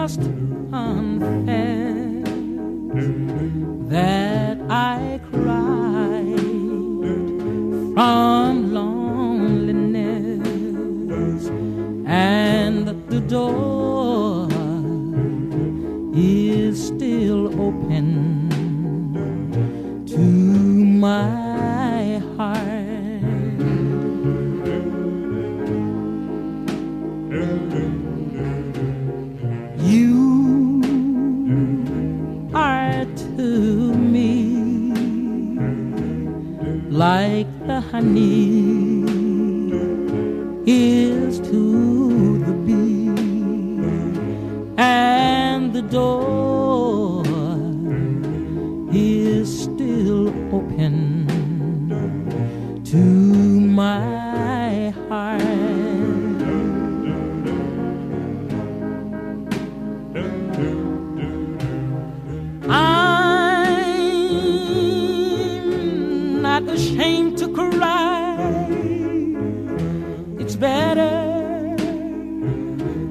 must confess that I cried from loneliness, and the door is still open to my heart. Thank you. To me. Like the honey is to the bee, and the door not ashamed to cry. It's better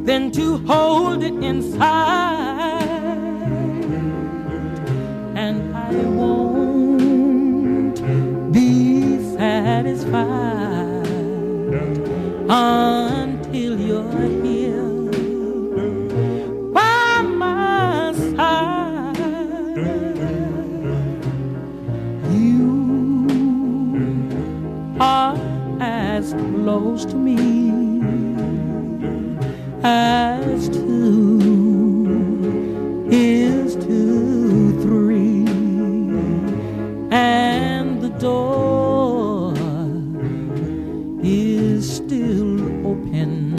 than to hold it inside. And I won't be satisfied until you're here are as close to me as two is to three, and the door is still open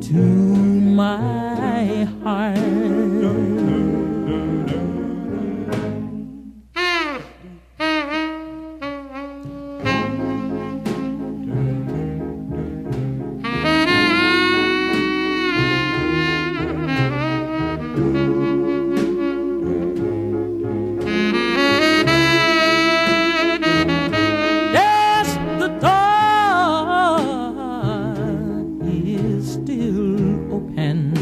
to my heart. Still open